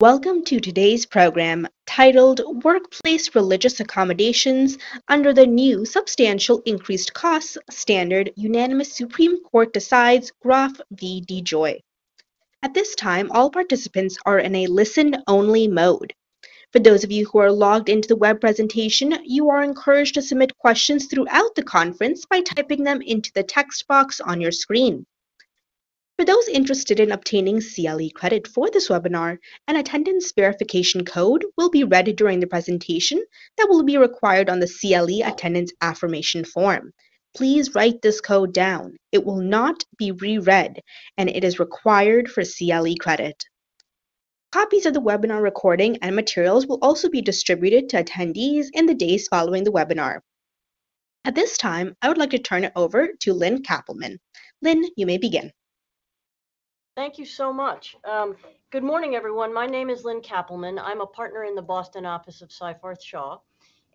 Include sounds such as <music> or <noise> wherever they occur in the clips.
Welcome to today's program titled Workplace Religious Accommodations under the new Substantial Increased Costs Standard Unanimous Supreme Court Decides Groff v. DeJoy. At this time, all participants are in a listen-only mode. For those of you who are logged into the web presentation, you are encouraged to submit questions throughout the conference by typing them into the text box on your screen. For those interested in obtaining CLE credit for this webinar, an attendance verification code will be read during the presentation that will be required on the CLE attendance affirmation form. Please write this code down. It will not be reread, and it is required for CLE credit. Copies of the webinar recording and materials will also be distributed to attendees in the days following the webinar. At this time, I would like to turn it over to Lynn Kappelman. Lynn, you may begin. Thank you so much. Um, good morning, everyone. My name is Lynn Kappelman. I'm a partner in the Boston office of Seyfarth Shaw.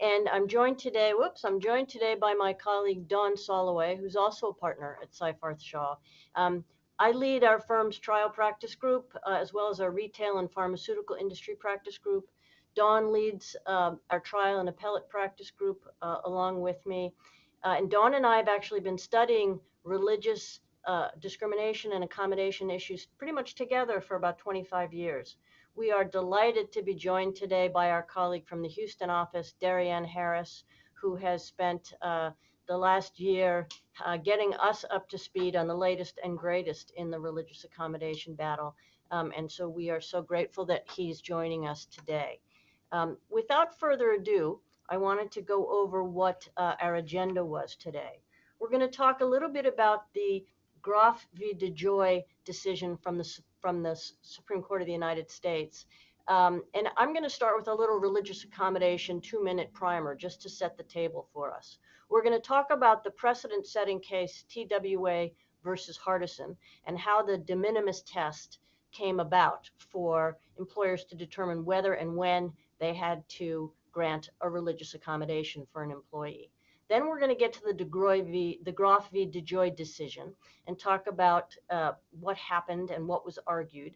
And I'm joined today, whoops, I'm joined today by my colleague Dawn Solowey, who's also a partner at Seyfarth Shaw. Um, I lead our firm's trial practice group, uh, as well as our retail and pharmaceutical industry practice group. Dawn leads uh, our trial and appellate practice group uh, along with me. Uh, and Dawn and I have actually been studying religious uh, discrimination and accommodation issues pretty much together for about 25 years. We are delighted to be joined today by our colleague from the Houston office, Darianne Harris, who has spent uh, the last year uh, getting us up to speed on the latest and greatest in the religious accommodation battle. Um, and so we are so grateful that he's joining us today. Um, without further ado, I wanted to go over what uh, our agenda was today. We're going to talk a little bit about the Groff v. DeJoy decision from the from the Supreme Court of the United States. Um, and I'm going to start with a little religious accommodation two minute primer just to set the table for us. We're going to talk about the precedent setting case TWA versus Hardison and how the de minimis test came about for employers to determine whether and when they had to grant a religious accommodation for an employee. Then we're going to get to the DeGroy v. the Groff v. DeJoy decision and talk about uh, what happened and what was argued.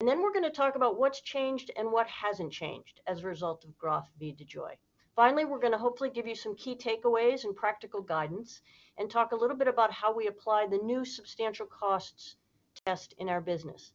And then we're going to talk about what's changed and what hasn't changed as a result of Groff v. DeJoy. Finally, we're going to hopefully give you some key takeaways and practical guidance and talk a little bit about how we apply the new substantial costs test in our business.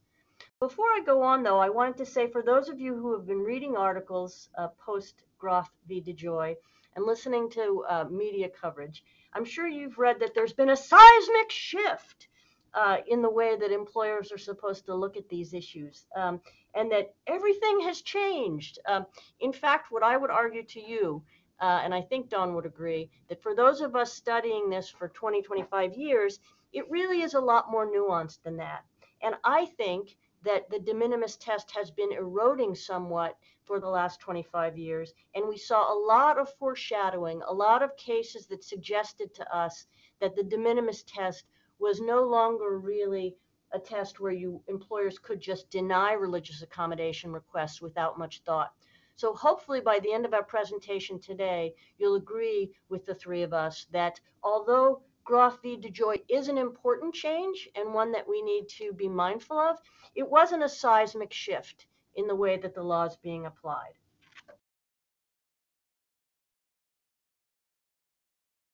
Before I go on, though, I wanted to say for those of you who have been reading articles uh, post Groff v. DeJoy, and listening to uh, media coverage, I'm sure you've read that there's been a seismic shift uh, in the way that employers are supposed to look at these issues, um, and that everything has changed. Um, in fact, what I would argue to you, uh, and I think Dawn would agree, that for those of us studying this for 20, 25 years, it really is a lot more nuanced than that. And I think that the de minimis test has been eroding somewhat for the last 25 years. And we saw a lot of foreshadowing, a lot of cases that suggested to us that the de minimis test was no longer really a test where you employers could just deny religious accommodation requests without much thought. So hopefully by the end of our presentation today, you'll agree with the three of us that although Groff v. DeJoy is an important change and one that we need to be mindful of, it wasn't a seismic shift in the way that the law is being applied.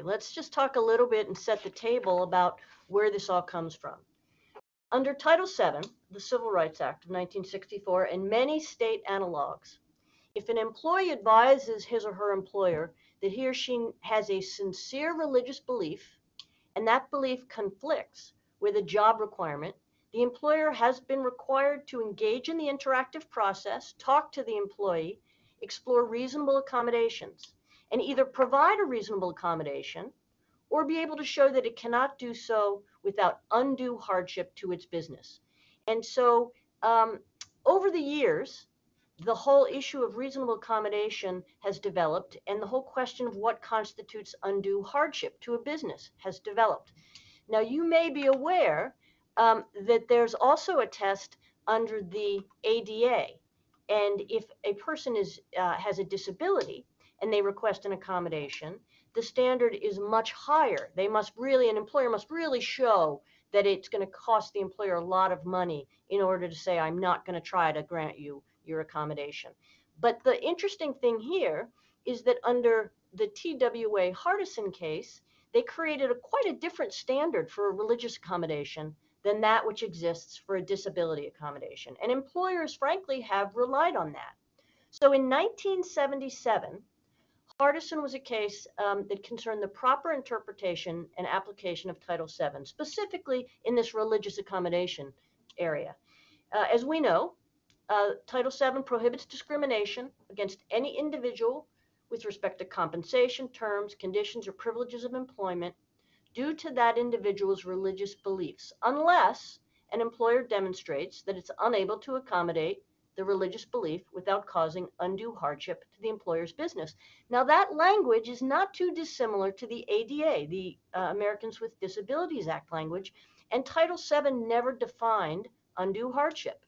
Let's just talk a little bit and set the table about where this all comes from. Under Title VII, the Civil Rights Act of 1964, and many state analogs, if an employee advises his or her employer that he or she has a sincere religious belief and that belief conflicts with a job requirement, the employer has been required to engage in the interactive process, talk to the employee, explore reasonable accommodations, and either provide a reasonable accommodation or be able to show that it cannot do so without undue hardship to its business. And so um, over the years, the whole issue of reasonable accommodation has developed, and the whole question of what constitutes undue hardship to a business has developed. Now, you may be aware um, that there's also a test under the ADA. And if a person is, uh, has a disability and they request an accommodation, the standard is much higher. They must really, an employer must really show that it's going to cost the employer a lot of money in order to say, I'm not going to try to grant you your accommodation. But the interesting thing here is that under the TWA Hardison case, they created a quite a different standard for a religious accommodation than that which exists for a disability accommodation. And employers, frankly, have relied on that. So in 1977, Hardison was a case um, that concerned the proper interpretation and application of Title VII, specifically in this religious accommodation area. Uh, as we know, uh, Title VII prohibits discrimination against any individual with respect to compensation, terms, conditions, or privileges of employment due to that individual's religious beliefs, unless an employer demonstrates that it's unable to accommodate the religious belief without causing undue hardship to the employer's business. Now, that language is not too dissimilar to the ADA, the uh, Americans with Disabilities Act language, and Title VII never defined undue hardship.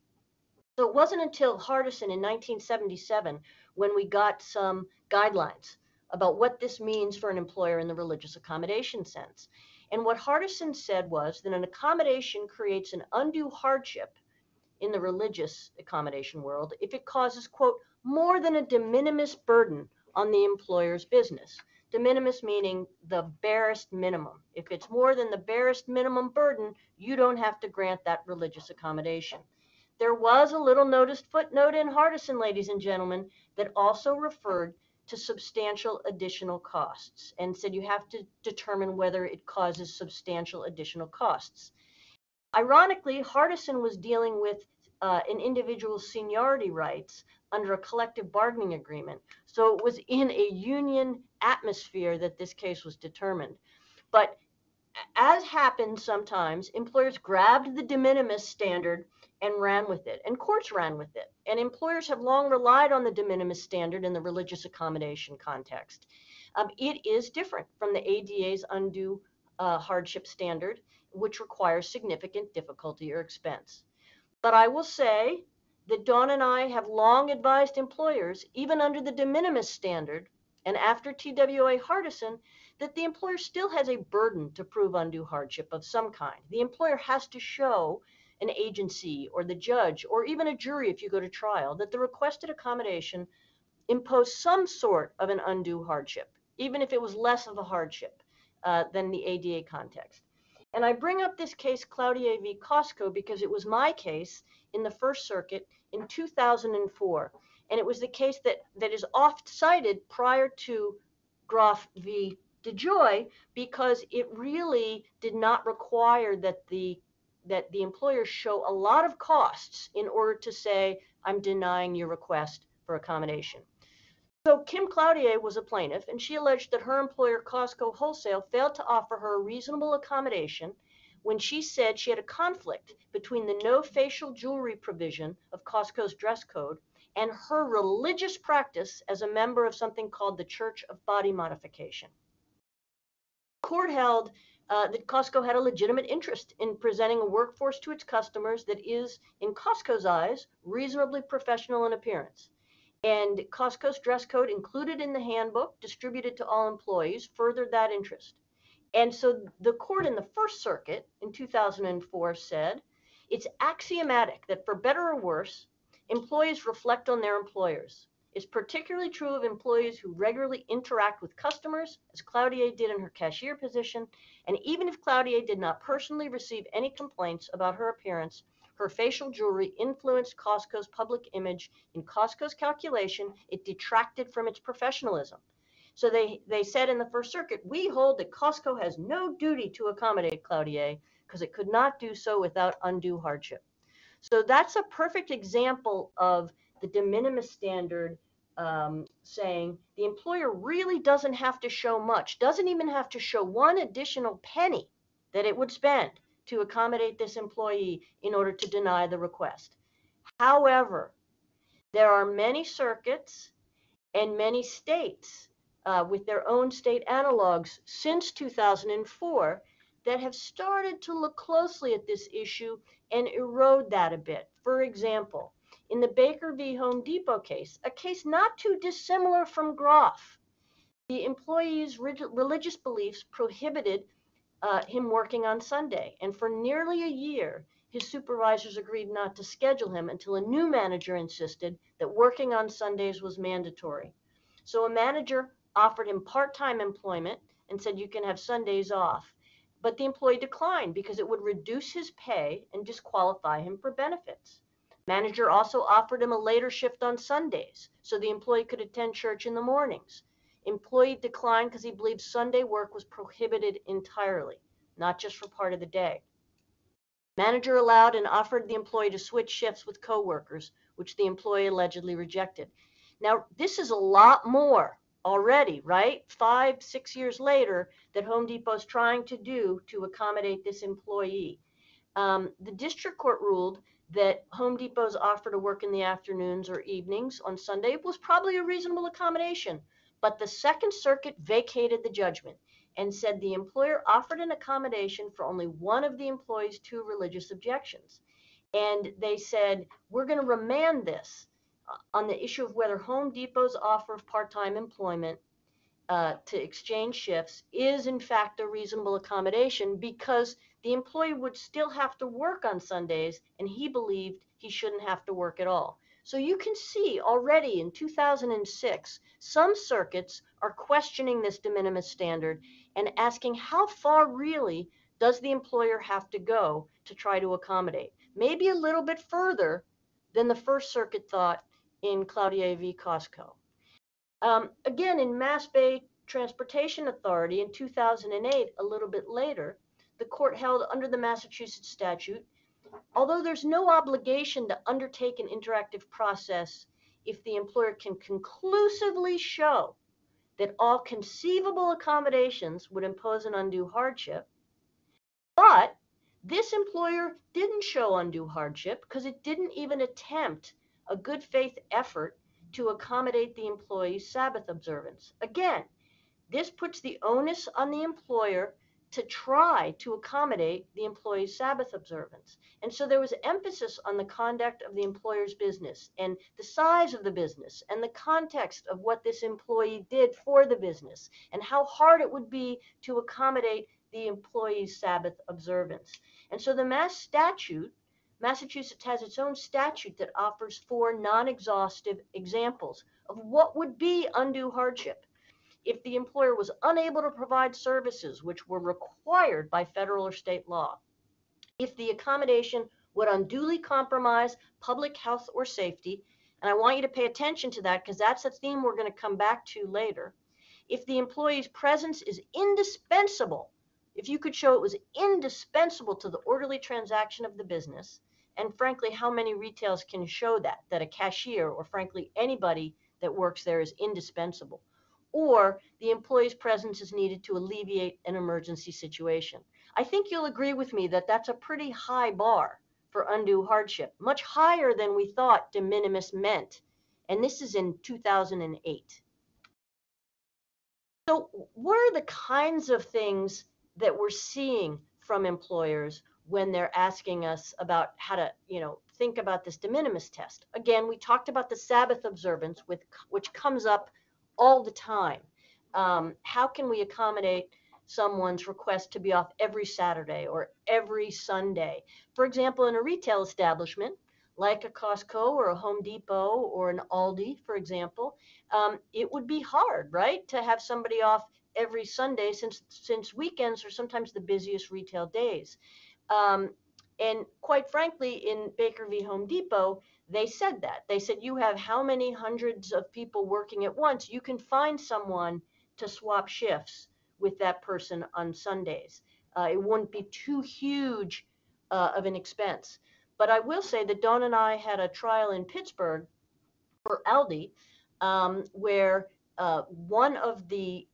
So it wasn't until Hardison in 1977 when we got some guidelines about what this means for an employer in the religious accommodation sense. And what Hardison said was that an accommodation creates an undue hardship in the religious accommodation world if it causes, quote, more than a de minimis burden on the employer's business. De minimis meaning the barest minimum. If it's more than the barest minimum burden, you don't have to grant that religious accommodation. There was a little noticed footnote in Hardison, ladies and gentlemen, that also referred to substantial additional costs and said you have to determine whether it causes substantial additional costs. Ironically, Hardison was dealing with uh, an individual's seniority rights under a collective bargaining agreement. So it was in a union atmosphere that this case was determined. But as happens sometimes, employers grabbed the de minimis standard and ran with it, and courts ran with it. And employers have long relied on the de minimis standard in the religious accommodation context. Um, it is different from the ADA's undue uh, hardship standard, which requires significant difficulty or expense. But I will say that Dawn and I have long advised employers, even under the de minimis standard, and after TWA Hardison, that the employer still has a burden to prove undue hardship of some kind. The employer has to show an agency or the judge or even a jury if you go to trial that the requested accommodation imposed some sort of an undue hardship, even if it was less of a hardship uh, than the ADA context. And I bring up this case, Cloutier v. Costco, because it was my case in the First Circuit in 2004. And it was the case that, that is oft cited prior to Groff v. DeJoy because it really did not require that the that the employer show a lot of costs in order to say, I'm denying your request for accommodation. So Kim Cloutier was a plaintiff, and she alleged that her employer, Costco Wholesale, failed to offer her reasonable accommodation when she said she had a conflict between the no facial jewelry provision of Costco's dress code and her religious practice as a member of something called the Church of Body Modification. Court held uh, that Costco had a legitimate interest in presenting a workforce to its customers that is, in Costco's eyes, reasonably professional in appearance. And Costco's dress code included in the handbook distributed to all employees furthered that interest. And so the court in the First Circuit in 2004 said it's axiomatic that for better or worse, employees reflect on their employers is particularly true of employees who regularly interact with customers, as Cloutier did in her cashier position. And even if Cloutier did not personally receive any complaints about her appearance, her facial jewelry influenced Costco's public image. In Costco's calculation, it detracted from its professionalism. So they, they said in the First Circuit, we hold that Costco has no duty to accommodate Cloutier because it could not do so without undue hardship. So that's a perfect example of the de minimis standard um, saying the employer really doesn't have to show much, doesn't even have to show one additional penny that it would spend to accommodate this employee in order to deny the request. However, there are many circuits and many states uh, with their own state analogs since 2004 that have started to look closely at this issue and erode that a bit. For example, in the Baker v. Home Depot case, a case not too dissimilar from Groff. The employee's religious beliefs prohibited uh, him working on Sunday, and for nearly a year, his supervisors agreed not to schedule him until a new manager insisted that working on Sundays was mandatory. So a manager offered him part time employment and said, You can have Sundays off. But the employee declined because it would reduce his pay and disqualify him for benefits. Manager also offered him a later shift on Sundays so the employee could attend church in the mornings. Employee declined because he believed Sunday work was prohibited entirely, not just for part of the day. Manager allowed and offered the employee to switch shifts with coworkers, which the employee allegedly rejected. Now, this is a lot more already, right? Five, six years later, that Home Depot is trying to do to accommodate this employee. Um, the district court ruled that Home Depot's offer to work in the afternoons or evenings on Sunday was probably a reasonable accommodation. But the Second Circuit vacated the judgment and said the employer offered an accommodation for only one of the employee's two religious objections. And they said, we're going to remand this uh, on the issue of whether Home Depot's offer of part time employment uh, to exchange shifts is in fact a reasonable accommodation because the employee would still have to work on Sundays and he believed he shouldn't have to work at all. So you can see already in 2006, some circuits are questioning this de minimis standard and asking how far really does the employer have to go to try to accommodate? Maybe a little bit further than the First Circuit thought in Cloutier v. Costco. Um, again, in Mass Bay Transportation Authority in 2008, a little bit later, the court held under the Massachusetts statute Although there's no obligation to undertake an interactive process if the employer can conclusively show that all conceivable accommodations would impose an undue hardship, but this employer didn't show undue hardship because it didn't even attempt a good faith effort to accommodate the employee's Sabbath observance. Again, this puts the onus on the employer to try to accommodate the employee's Sabbath observance. And so there was emphasis on the conduct of the employer's business and the size of the business and the context of what this employee did for the business and how hard it would be to accommodate the employee's Sabbath observance. And so the Mass statute, Massachusetts has its own statute that offers four non exhaustive examples of what would be undue hardship if the employer was unable to provide services which were required by federal or state law, if the accommodation would unduly compromise public health or safety, and I want you to pay attention to that because that's a theme we're going to come back to later. If the employee's presence is indispensable, if you could show it was indispensable to the orderly transaction of the business, and frankly, how many retails can show that, that a cashier or frankly anybody that works there is indispensable? Or the employee's presence is needed to alleviate an emergency situation. I think you'll agree with me that that's a pretty high bar for undue hardship, much higher than we thought de minimis meant. And this is in 2008. So, what are the kinds of things that we're seeing from employers when they're asking us about how to, you know, think about this de minimis test? Again, we talked about the Sabbath observance, with, which comes up all the time. Um, how can we accommodate someone's request to be off every Saturday or every Sunday? For example, in a retail establishment, like a Costco or a Home Depot or an Aldi, for example, um, it would be hard, right, to have somebody off every Sunday since since weekends are sometimes the busiest retail days. Um, and quite frankly, in Baker v. Home Depot, they said that. They said, you have how many hundreds of people working at once? You can find someone to swap shifts with that person on Sundays. Uh, it wouldn't be too huge uh, of an expense. But I will say that Dawn and I had a trial in Pittsburgh for Aldi um, where uh, one of the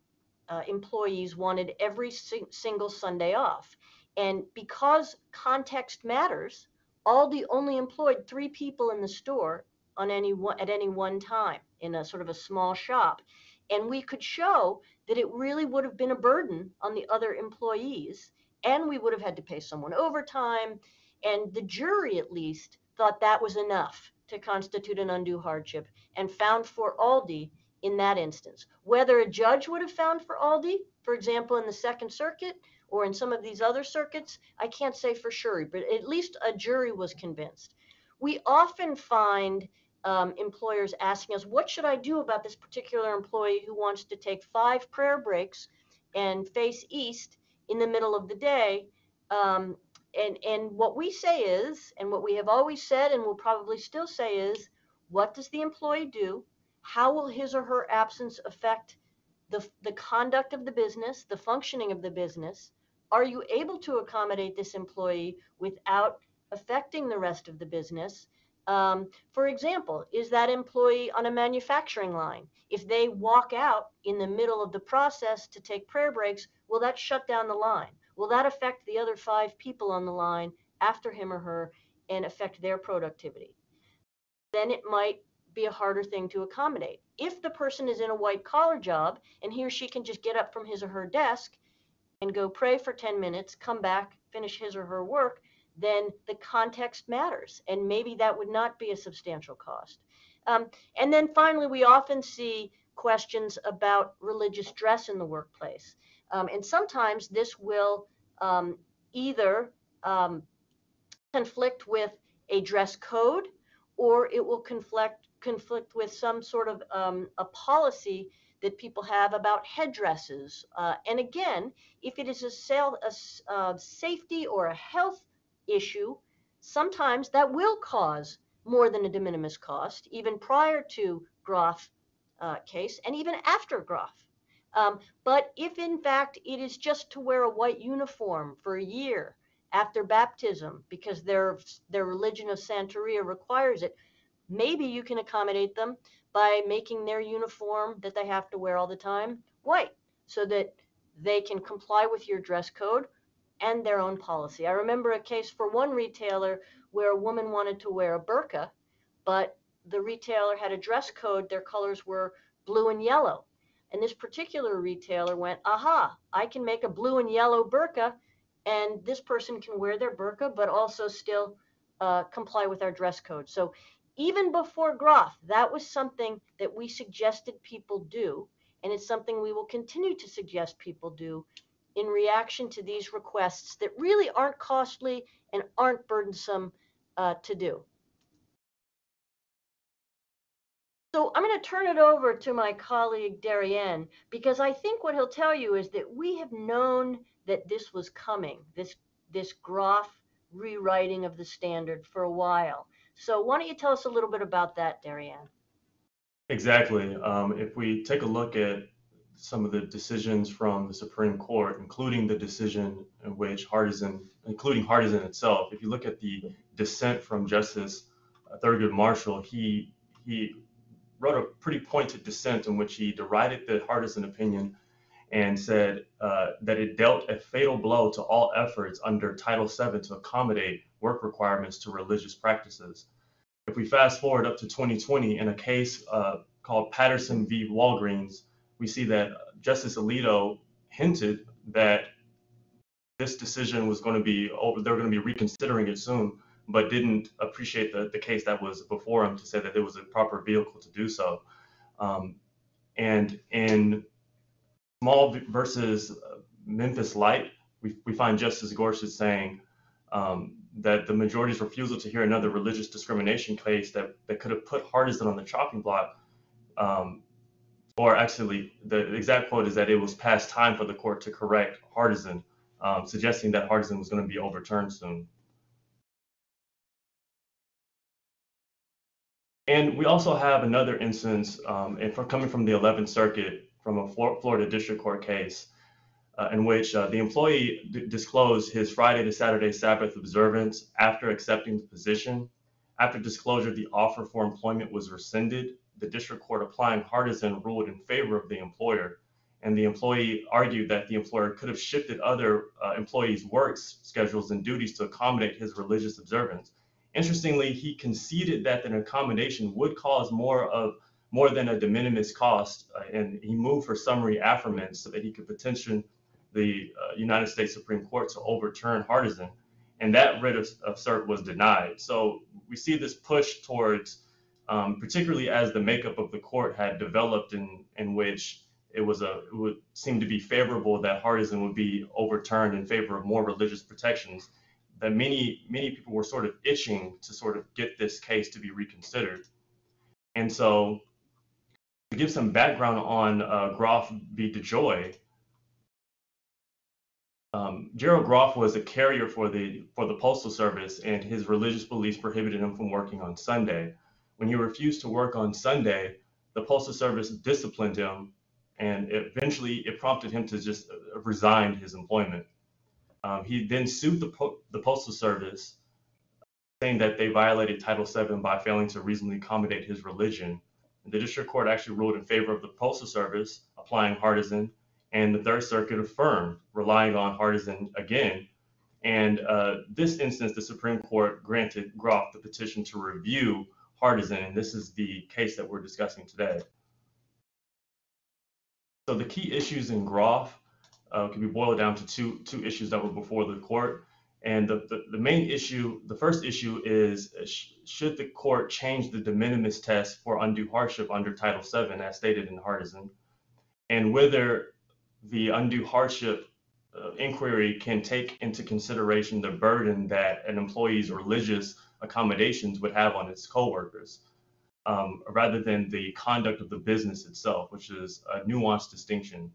uh, employees wanted every si- single Sunday off. And because context matters, Aldi only employed three people in the store on any one, at any one time in a sort of a small shop. And we could show that it really would have been a burden on the other employees, and we would have had to pay someone overtime. And the jury, at least, thought that was enough to constitute an undue hardship and found for Aldi in that instance. Whether a judge would have found for Aldi, for example, in the Second Circuit, or in some of these other circuits, I can't say for sure, but at least a jury was convinced. We often find um, employers asking us, what should I do about this particular employee who wants to take five prayer breaks and face east in the middle of the day? Um, and, and what we say is, and what we have always said and will probably still say is, what does the employee do? How will his or her absence affect the, the conduct of the business, the functioning of the business? Are you able to accommodate this employee without affecting the rest of the business? Um, for example, is that employee on a manufacturing line? If they walk out in the middle of the process to take prayer breaks, will that shut down the line? Will that affect the other five people on the line after him or her and affect their productivity? Then it might be a harder thing to accommodate. If the person is in a white collar job and he or she can just get up from his or her desk and go pray for 10 minutes, come back, finish his or her work, then the context matters. And maybe that would not be a substantial cost. Um, and then finally, we often see questions about religious dress in the workplace. Um, and sometimes this will um, either um, conflict with a dress code or it will conflict, conflict with some sort of um, a policy that people have about headdresses. Uh, and again, if it is a, a, a safety or a health issue, sometimes that will cause more than a de minimis cost, even prior to Groff uh, case and even after Groff. Um, but if in fact it is just to wear a white uniform for a year after baptism because their their religion of Santeria requires it, maybe you can accommodate them by making their uniform that they have to wear all the time white so that they can comply with your dress code and their own policy. I remember a case for one retailer where a woman wanted to wear a burqa, but the retailer had a dress code, their colors were blue and yellow. And this particular retailer went, aha, I can make a blue and yellow burqa, and this person can wear their burqa, but also still uh, comply with our dress code. So even before Groff, that was something that we suggested people do, and it's something we will continue to suggest people do in reaction to these requests that really aren't costly and aren't burdensome uh, to do. So I'm going to turn it over to my colleague Darien because I think what he'll tell you is that we have known that this was coming, this this Groff rewriting of the standard for a while. So why don't you tell us a little bit about that, Darien? Exactly. Um, if we take a look at some of the decisions from the Supreme Court, including the decision in which Hardison, including Hardison itself, if you look at the dissent from Justice Thurgood Marshall, he he wrote a pretty pointed dissent in which he derided the Hardison opinion and said uh, that it dealt a fatal blow to all efforts under Title VII to accommodate work requirements to religious practices. If we fast forward up to 2020, in a case uh, called Patterson v. Walgreens, we see that Justice Alito hinted that this decision was going to be over, they're going to be reconsidering it soon, but didn't appreciate the, the case that was before him to say that it was a proper vehicle to do so. Um, and in Small versus Memphis Light, we, we find Justice Gorsuch saying um, that the majority's refusal to hear another religious discrimination case that, that could have put Hardison on the chopping block um, or actually the exact quote is that it was past time for the court to correct Hardison, um, suggesting that Hardison was going to be overturned soon. And we also have another instance, um, and from, coming from the 11th Circuit, from a Florida District Court case, uh, in which uh, the employee disclosed his Friday to Saturday Sabbath observance after accepting the position. After disclosure, the offer for employment was rescinded the district court applying Hardison ruled in favor of the employer. And the employee argued that the employer could have shifted other uh, employees' work schedules and duties to accommodate his religious observance. Interestingly, he conceded that an accommodation would cause more of more than a de minimis cost, uh, and he moved for summary affirmance so that he could petition the uh, United States Supreme Court to overturn Hardison. And that writ of, of cert was denied. So we see this push towards um, particularly as the makeup of the court had developed in, in which it was a it would seem to be favorable that Hardison would be overturned in favor of more religious protections. That many many people were sort of itching to sort of get this case to be reconsidered, and so to give some background on uh, Groff v. DeJoy, um, Gerald Groff was a carrier for the for the Postal Service, and his religious beliefs prohibited him from working on Sunday. When he refused to work on Sunday, the Postal Service disciplined him, and eventually it prompted him to just uh, resign his employment. Um, he then sued the, po- the Postal Service, saying that they violated Title VII by failing to reasonably accommodate his religion. And the district court actually ruled in favor of the Postal Service, applying Hardison and the Third Circuit affirmed, relying on Hardison again. And uh, this instance, the Supreme Court granted Groff the petition to review Hardison, and this is the case that we're discussing today. So the key issues in Groff uh, can be boiled down to two two issues that were before the court. And the, the, the main issue, the first issue is uh, sh should the court change the de minimis test for undue hardship under Title VII as stated in Hardison? And whether the undue hardship uh, inquiry can take into consideration the burden that an employee's religious accommodations would have on its coworkers, um, rather than the conduct of the business itself, which is a nuanced distinction.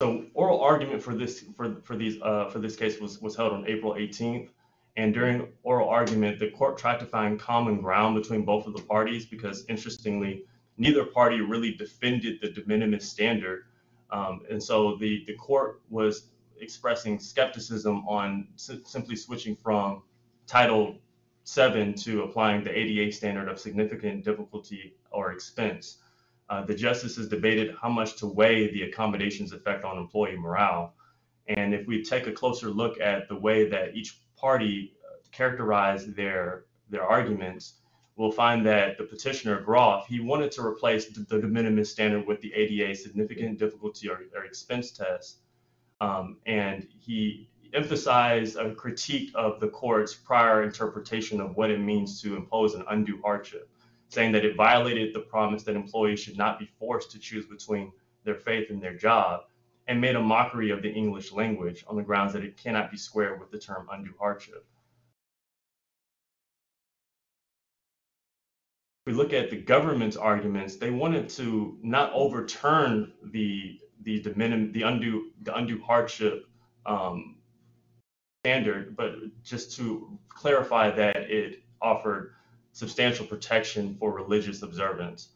So oral argument for this for for these uh, for this case was was held on April 18th, and during oral argument, the court tried to find common ground between both of the parties because, interestingly, neither party really defended the de minimis standard. Um, and so the, the court was expressing skepticism on simply switching from Title VII to applying the ADA standard of significant difficulty or expense. Uh, the justices debated how much to weigh the accommodations effect on employee morale. And if we take a closer look at the way that each party uh, characterized their, their arguments, we'll find that the petitioner Groff, he wanted to replace the, the de minimis standard with the ADA significant difficulty or, or expense test. Um, and he emphasized a critique of the court's prior interpretation of what it means to impose an undue hardship, saying that it violated the promise that employees should not be forced to choose between their faith and their job, and made a mockery of the English language on the grounds that it cannot be squared with the term undue hardship. We look at the government's arguments, they wanted to not overturn the the minim, the undue the undue hardship um, standard, but just to clarify that it offered substantial protection for religious observance.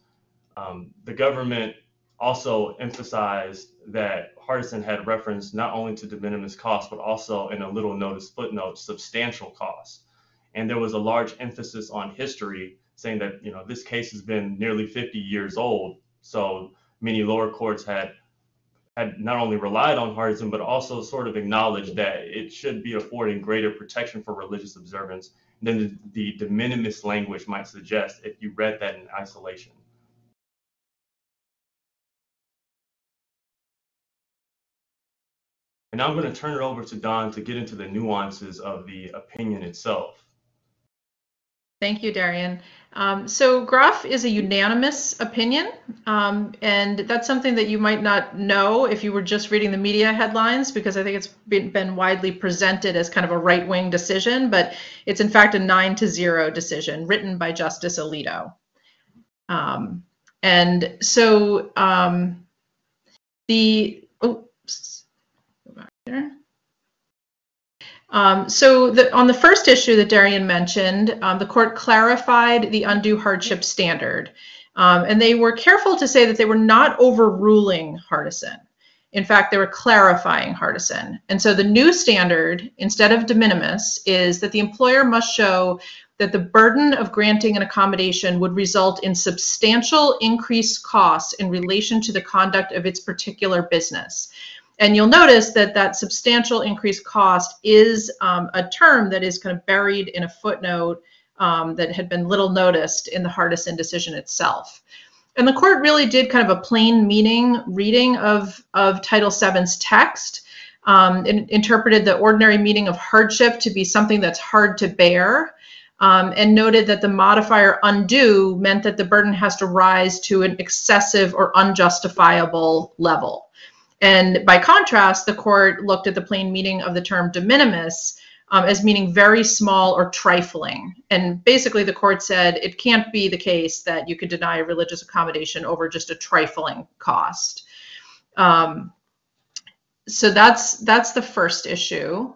Um, the government also emphasized that Hardison had reference not only to de minimis costs, but also in a little notice footnote, substantial costs. And there was a large emphasis on history saying that you know this case has been nearly 50 years old. So many lower courts had had not only relied on Hardison, but also sort of acknowledged that it should be affording greater protection for religious observance than the, the de minimis language might suggest if you read that in isolation. And now I'm going to turn it over to Dawn to get into the nuances of the opinion itself. Thank you, Darian. Um, so Groff is a unanimous opinion, um, and that's something that you might not know if you were just reading the media headlines, because I think it's been, been widely presented as kind of a right-wing decision, but it's in fact a nine to zero decision written by Justice Alito. Um, and so um, the, oh, there. Um, so the, on the first issue that Darian mentioned, um, the court clarified the undue hardship standard. Um, and they were careful to say that they were not overruling Hardison. In fact, they were clarifying Hardison. And so the new standard, instead of de minimis, is that the employer must show that the burden of granting an accommodation would result in substantial increased costs in relation to the conduct of its particular business. And you'll notice that that substantial increased cost is um, a term that is kind of buried in a footnote um, that had been little noticed in the Hardison decision itself. And the court really did kind of a plain meaning reading of, of Title VII's text um, and interpreted the ordinary meaning of hardship to be something that's hard to bear. um, and noted that the modifier undue meant that the burden has to rise to an excessive or unjustifiable level. And by contrast, the court looked at the plain meaning of the term de minimis um, as meaning very small or trifling. And basically, the court said it can't be the case that you could deny religious accommodation over just a trifling cost. Um, so that's that's the first issue.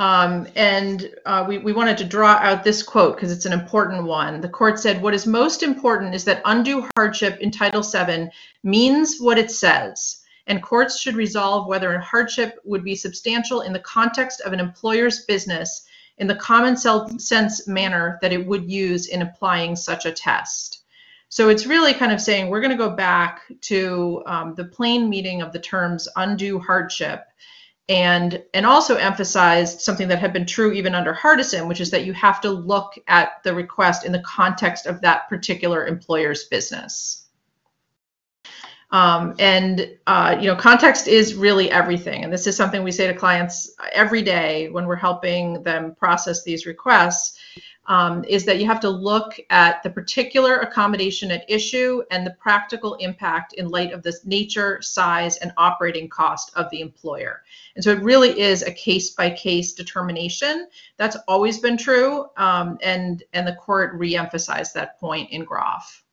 Um, and uh, we, we wanted to draw out this quote because it's an important one. The court said, What is most important is that undue hardship in Title VII means what it says, and courts should resolve whether a hardship would be substantial in the context of an employer's business in the common sense manner that it would use in applying such a test. So it's really kind of saying we're going to go back to um, the plain meaning of the terms undue hardship and and also emphasized something that had been true even under Hardison, which is that you have to look at the request in the context of that particular employer's business. Um, and uh, you know, context is really everything, and this is something we say to clients every day when we're helping them process these requests um, is that you have to look at the particular accommodation at issue and the practical impact in light of the nature, size, and operating cost of the employer. And so it really is a case by case determination. That's always been true, um, and, and the court reemphasized that point in Groff.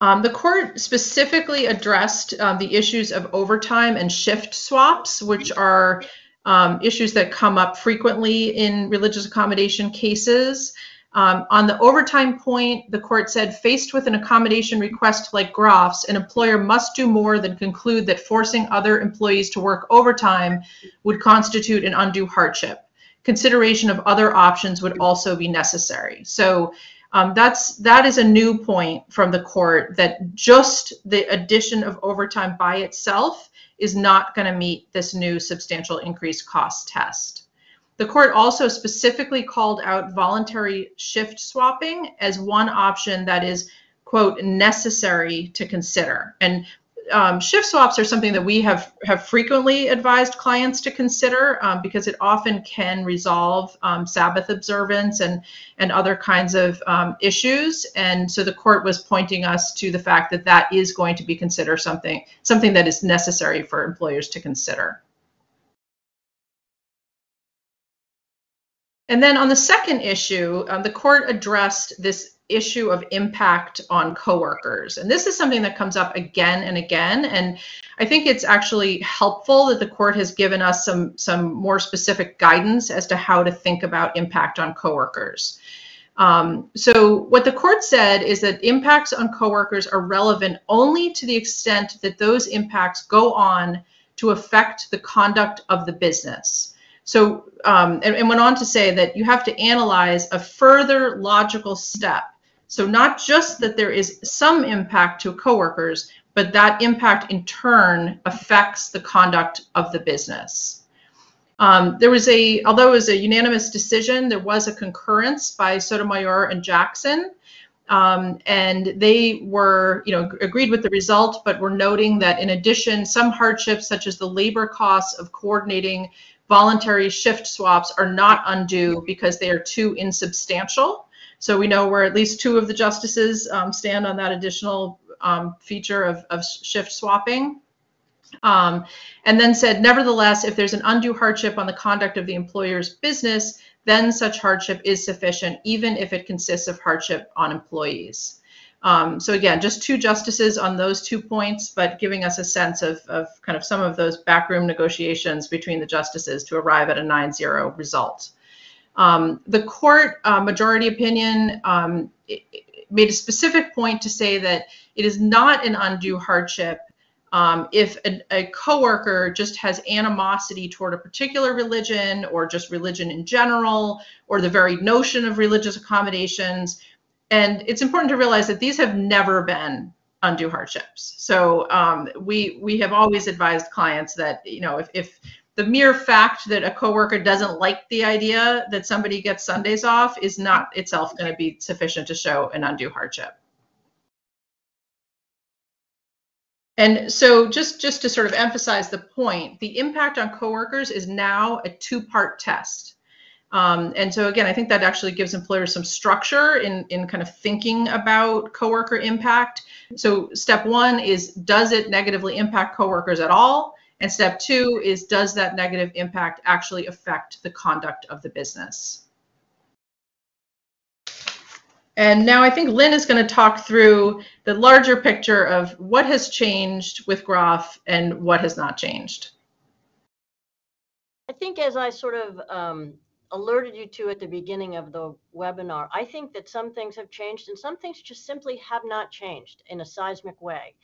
Um, the court specifically addressed um, the issues of overtime and shift swaps, which are um, issues that come up frequently in religious accommodation cases. Um, on the overtime point, the court said, faced with an accommodation request like Groff's, an employer must do more than conclude that forcing other employees to work overtime would constitute an undue hardship. Consideration of other options would also be necessary. So um, that's that is a new point from the court that just the addition of overtime by itself is not going to meet this new substantial increased cost test. The court also specifically called out voluntary shift swapping as one option that is, quote, necessary to consider. And um, shift swaps are something that we have have frequently advised clients to consider um, because it often can resolve um, Sabbath observance and and other kinds of um, issues. And so the court was pointing us to the fact that that is going to be considered something something that is necessary for employers to consider. And then on the second issue, um, the court addressed this issue of impact on coworkers. And this is something that comes up again and again. And I think it's actually helpful that the court has given us some, some more specific guidance as to how to think about impact on coworkers. Um, so what the court said is that impacts on coworkers are relevant only to the extent that those impacts go on to affect the conduct of the business. So, um, and, and, went on to say that you have to analyze a further logical step so not just that there is some impact to coworkers, but that impact in turn affects the conduct of the business. Um, there was a, although it was a unanimous decision, there was a concurrence by Sotomayor and Jackson. Um, and they were, you know, agreed with the result, but were noting that in addition, some hardships such as the labor costs of coordinating voluntary shift swaps are not undue because they are too insubstantial. So we know where at least two of the justices um, stand on that additional um, feature of, of, shift swapping. Um, and then said, nevertheless, if there's an undue hardship on the conduct of the employer's business, then such hardship is sufficient, even if it consists of hardship on employees. Um, so again, just two justices on those two points, but giving us a sense of, of kind of some of those backroom negotiations between the justices to arrive at a 9-0 result. Um, the court uh, majority opinion um, made a specific point to say that it is not an undue hardship um, if a, a coworker just has animosity toward a particular religion or just religion in general or the very notion of religious accommodations. And it's important to realize that these have never been undue hardships. So um, we we have always advised clients that you know if, if the mere fact that a coworker doesn't like the idea that somebody gets Sundays off is not itself going to be sufficient to show an undue hardship. And so just, just to sort of emphasize the point, the impact on coworkers is now a two-part test. Um, and so again, I think that actually gives employers some structure in, in kind of thinking about coworker impact. So step one is, does it negatively impact coworkers at all? And step two is, does that negative impact actually affect the conduct of the business? And now I think Lynn is going to talk through the larger picture of what has changed with Groff and what has not changed. I think as I sort of um, alerted you to at the beginning of the webinar, I think that some things have changed and some things just simply have not changed in a seismic way.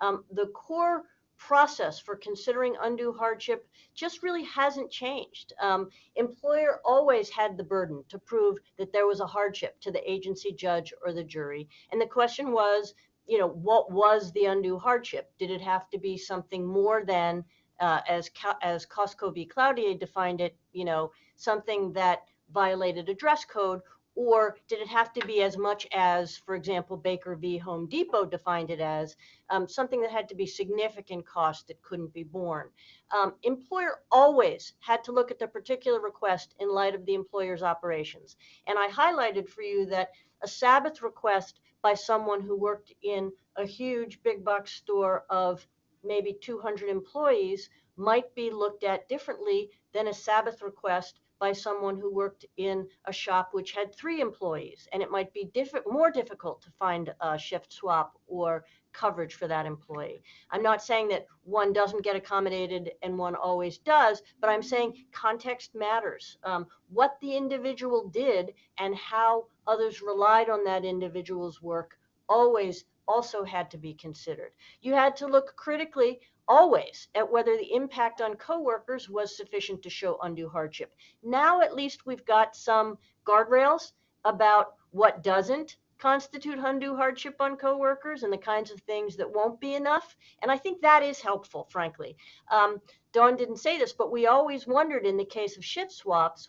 Um, the core process for considering undue hardship just really hasn't changed. Um, employer always had the burden to prove that there was a hardship to the agency judge or the jury. And the question was, you know, what was the undue hardship? Did it have to be something more than, uh, as, as Costco v. Cloutier defined it, you know, something that violated a dress code, or did it have to be as much as, for example, Baker v. Home Depot defined it as, um, something that had to be significant cost that couldn't be borne? Um, employer always had to look at the particular request in light of the employer's operations. And I highlighted for you that a Sabbath request by someone who worked in a huge big box store of maybe 200 employees might be looked at differently than a Sabbath request by someone who worked in a shop which had three employees, and it might be diff more difficult to find a shift swap or coverage for that employee. I'm not saying that one doesn't get accommodated and one always does, but I'm saying context matters. Um, what the individual did and how others relied on that individual's work always also had to be considered. You had to look critically always at whether the impact on coworkers was sufficient to show undue hardship. Now at least we've got some guardrails about what doesn't constitute undue hardship on coworkers and the kinds of things that won't be enough. And I think that is helpful, frankly. Um, Dawn didn't say this, but we always wondered in the case of shift swaps,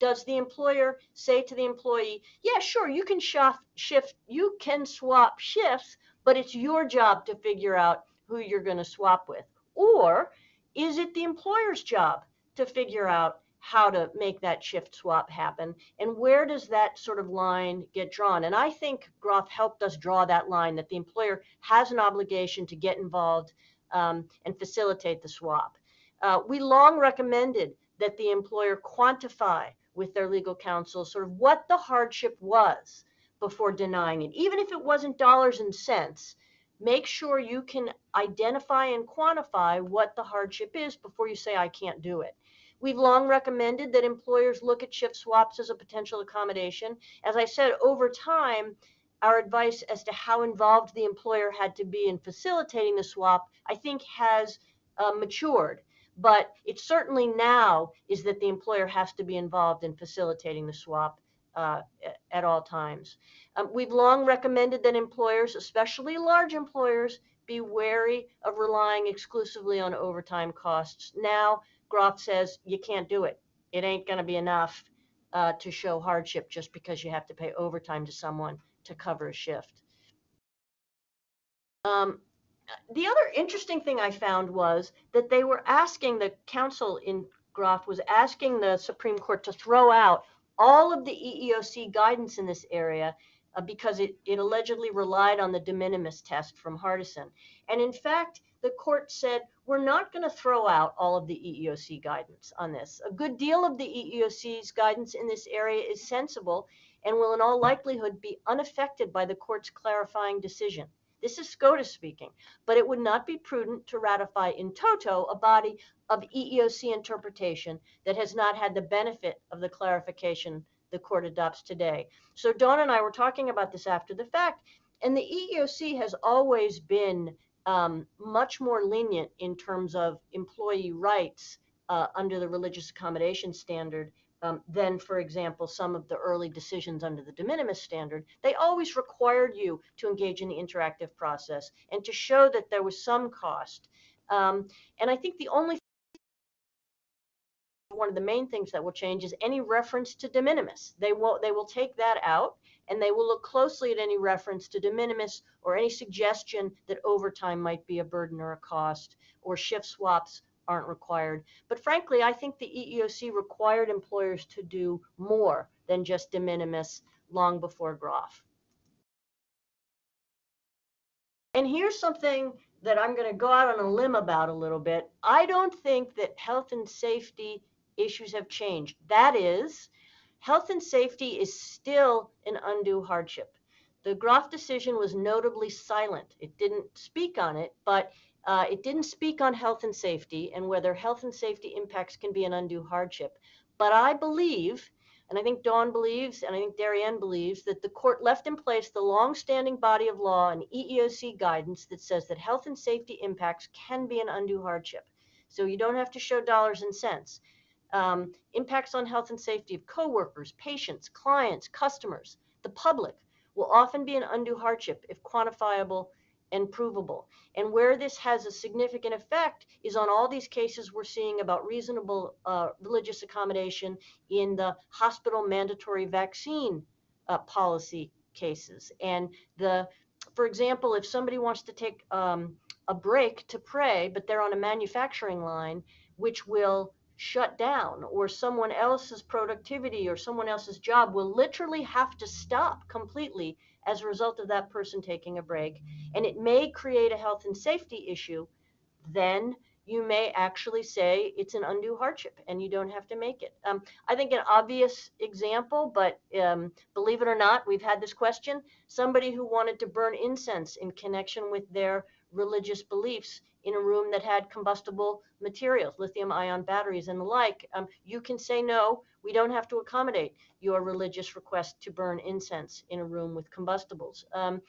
does the employer say to the employee, yeah, sure, you can shift, you can swap shifts, but it's your job to figure out who you're going to swap with? Or is it the employer's job to figure out how to make that shift swap happen? And where does that sort of line get drawn? And I think Groff helped us draw that line that the employer has an obligation to get involved um, and facilitate the swap. Uh, we long recommended that the employer quantify with their legal counsel sort of what the hardship was before denying it, even if it wasn't dollars and cents make sure you can identify and quantify what the hardship is before you say, I can't do it. We've long recommended that employers look at shift swaps as a potential accommodation. As I said, over time, our advice as to how involved the employer had to be in facilitating the swap, I think has uh, matured. But it certainly now is that the employer has to be involved in facilitating the swap uh, at all times. Um, we've long recommended that employers, especially large employers, be wary of relying exclusively on overtime costs. Now, Groff says you can't do it. It ain't going to be enough uh, to show hardship just because you have to pay overtime to someone to cover a shift. Um, the other interesting thing I found was that they were asking the counsel in Groff was asking the Supreme Court to throw out all of the EEOC guidance in this area uh, because it, it allegedly relied on the de minimis test from Hardison. And in fact, the court said, we're not going to throw out all of the EEOC guidance on this. A good deal of the EEOC's guidance in this area is sensible and will in all likelihood be unaffected by the court's clarifying decision. This is SCOTUS speaking, but it would not be prudent to ratify in toto a body of EEOC interpretation that has not had the benefit of the clarification the court adopts today. So Dawn and I were talking about this after the fact, and the EEOC has always been um, much more lenient in terms of employee rights uh, under the religious accommodation standard um, than, for example, some of the early decisions under the de minimis standard, they always required you to engage in the interactive process and to show that there was some cost. Um, and I think the only one of the main things that will change is any reference to de minimis. They will they will take that out and they will look closely at any reference to de minimis or any suggestion that overtime might be a burden or a cost or shift swaps aren't required. But frankly, I think the EEOC required employers to do more than just de minimis long before Groff. And here's something that I'm going to go out on a limb about a little bit. I don't think that health and safety issues have changed. That is, health and safety is still an undue hardship. The Groff decision was notably silent. It didn't speak on it, but uh, it didn't speak on health and safety and whether health and safety impacts can be an undue hardship. But I believe, and I think Dawn believes, and I think Darianne believes, that the court left in place the long-standing body of law and EEOC guidance that says that health and safety impacts can be an undue hardship. So you don't have to show dollars and cents. Um, impacts on health and safety of coworkers, patients, clients, customers, the public will often be an undue hardship if quantifiable and provable. And where this has a significant effect is on all these cases we're seeing about reasonable uh, religious accommodation in the hospital mandatory vaccine uh, policy cases. And the, for example, if somebody wants to take um, a break to pray, but they're on a manufacturing line, which will shut down or someone else's productivity or someone else's job will literally have to stop completely as a result of that person taking a break. And it may create a health and safety issue then you may actually say it's an undue hardship and you don't have to make it. Um, i think an obvious example but um, believe it or not we've had this question. Somebody who wanted to burn incense in connection with their religious beliefs in a room that had combustible materials, lithium ion batteries and the like, um, you can say no, we don't have to accommodate your religious request to burn incense in a room with combustibles. Um,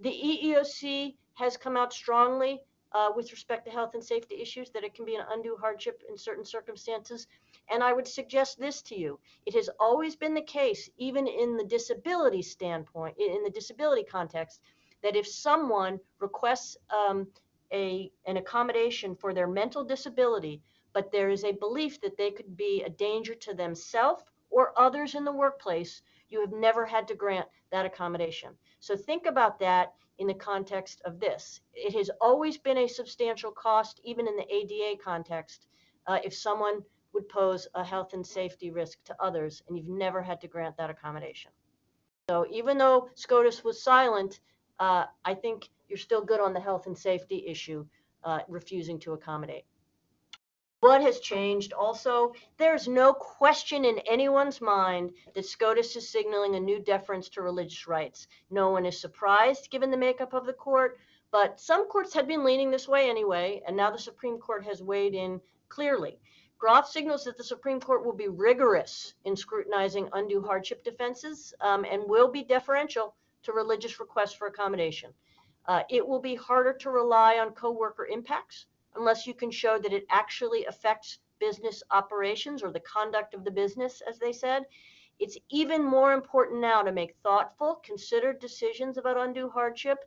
the EEOC has come out strongly uh, with respect to health and safety issues that it can be an undue hardship in certain circumstances. And I would suggest this to you. It has always been the case, even in the disability standpoint, in the disability context, that if someone requests um, a, an accommodation for their mental disability, but there is a belief that they could be a danger to themselves or others in the workplace, you have never had to grant that accommodation. So think about that in the context of this. It has always been a substantial cost, even in the ADA context, uh, if someone would pose a health and safety risk to others, and you've never had to grant that accommodation. So even though SCOTUS was silent, uh, I think you're still good on the health and safety issue, uh, refusing to accommodate. What has changed also? There's no question in anyone's mind that SCOTUS is signaling a new deference to religious rights. No one is surprised given the makeup of the court, but some courts had been leaning this way anyway, and now the Supreme Court has weighed in clearly. Groff signals that the Supreme Court will be rigorous in scrutinizing undue hardship defenses um, and will be deferential to religious requests for accommodation. Uh, it will be harder to rely on coworker impacts unless you can show that it actually affects business operations or the conduct of the business, as they said. It's even more important now to make thoughtful, considered decisions about undue hardship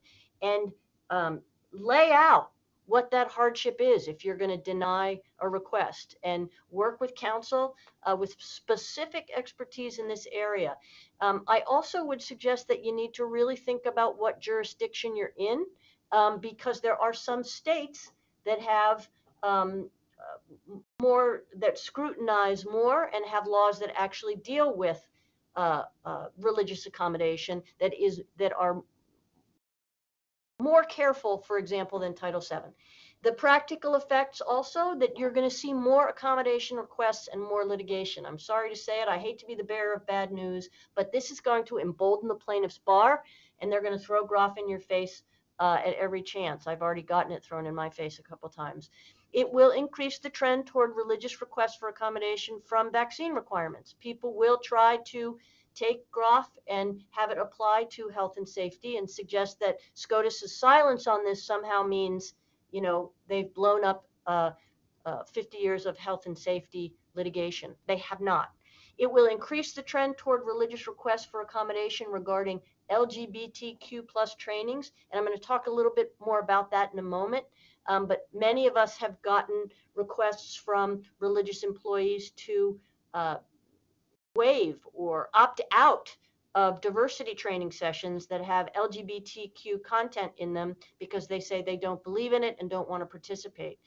and um, lay out what that hardship is if you're going to deny a request and work with counsel uh, with specific expertise in this area. Um, I also would suggest that you need to really think about what jurisdiction you're in um, because there are some states that have um, uh, more that scrutinize more and have laws that actually deal with uh, uh religious accommodation that is that are more careful, for example, than Title VII. The practical effects also that you're going to see more accommodation requests and more litigation. I'm sorry to say it. I hate to be the bearer of bad news, but this is going to embolden the plaintiff's bar, and they're going to throw Groff in your face uh, at every chance. I've already gotten it thrown in my face a couple times. It will increase the trend toward religious requests for accommodation from vaccine requirements. People will try to take Groff and have it apply to health and safety and suggest that SCOTUS's silence on this somehow means, you know, they've blown up uh, uh, 50 years of health and safety litigation. They have not. It will increase the trend toward religious requests for accommodation regarding LGBTQ plus trainings, and I'm going to talk a little bit more about that in a moment. Um, but many of us have gotten requests from religious employees to uh, waive or opt out of diversity training sessions that have LGBTQ content in them because they say they don't believe in it and don't want to participate.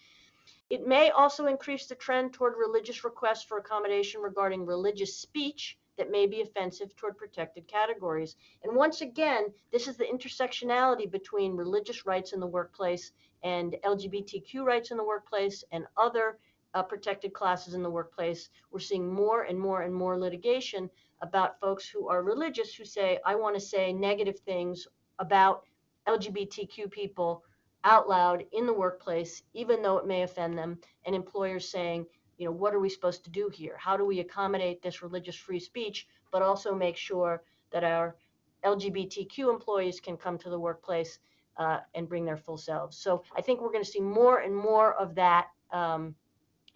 It may also increase the trend toward religious requests for accommodation regarding religious speech that may be offensive toward protected categories. And once again, this is the intersectionality between religious rights in the workplace and LGBTQ rights in the workplace and other uh, protected classes in the workplace. We're seeing more and more and more litigation about folks who are religious who say, I want to say negative things about LGBTQ people out loud in the workplace, even though it may offend them, and employers saying, you know, what are we supposed to do here? How do we accommodate this religious free speech, but also make sure that our LGBTQ employees can come to the workplace uh, and bring their full selves? So I think we're going to see more and more of that um,